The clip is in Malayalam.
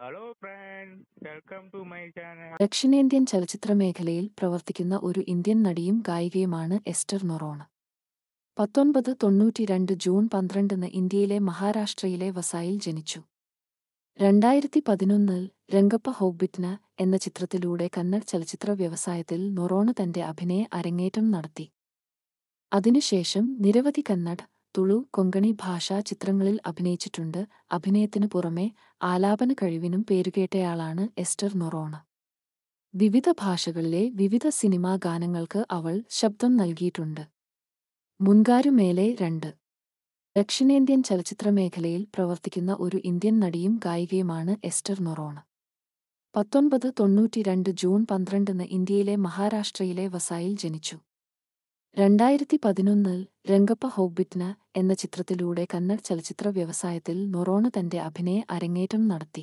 Hello welcome to my channel ദക്ഷിണേന്ത്യൻ ചലച്ചിത്ര മേഖലയിൽ പ്രവർത്തിക്കുന്ന ഒരു ഇന്ത്യൻ നടിയും ഗായികയുമാണ് എസ്റ്റർ നൊറോണ. പത്തൊൻപത് തൊണ്ണൂറ്റിരണ്ട് ജൂൺ പന്ത്രണ്ടിന് ഇന്ത്യയിലെ മഹാരാഷ്ട്രയിലെ വസായിൽ ജനിച്ചു. രണ്ടായിരത്തി പതിനൊന്നിൽ രംഗപ്പ ഹോബിറ്റ്ന എന്ന ചിത്രത്തിലൂടെ കന്നഡ ചലച്ചിത്ര വ്യവസായത്തിൽ നൊറോണ തന്റെ അഭിനയ അരങ്ങേറ്റം നടത്തി. അതിനുശേഷം നിരവധി കന്നഡ തുളു കൊങ്കണി ഭാഷാ ചിത്രങ്ങളിൽ അഭിനയിച്ചിട്ടുണ്ട്. അഭിനയത്തിനു പുറമെ ആലാപന കഴിവിനും പേരുകേട്ടയാളാണ് എസ്റ്റർ നൊറോണ. വിവിധ ഭാഷകളിലെ വിവിധ സിനിമാ ഗാനങ്ങൾക്ക് അവൾ ശബ്ദം നൽകിയിട്ടുണ്ട്. മുൻകാരുമേലെ രണ്ട്. ദക്ഷിണേന്ത്യൻ ചലച്ചിത്ര മേഖലയിൽ പ്രവർത്തിക്കുന്ന ഒരു ഇന്ത്യൻ നടിയും ഗായികയുമാണ് എസ്റ്റർ നൊറോണ. പത്തൊൻപത് തൊണ്ണൂറ്റിരണ്ട് ജൂൺ പന്ത്രണ്ടിന് ഇന്ത്യയിലെ മഹാരാഷ്ട്രയിലെ വസായിൽ ജനിച്ചു. രണ്ടായിരത്തി പതിനൊന്നിൽ രംഗപ്പ ഹോബിറ്റ്ന എന്ന ചിത്രത്തിലൂടെ കന്നഡ ചലച്ചിത്ര വ്യവസായത്തിൽ നൊറോണ തന്റെ അഭിനയ അരങ്ങേറ്റം നടത്തി.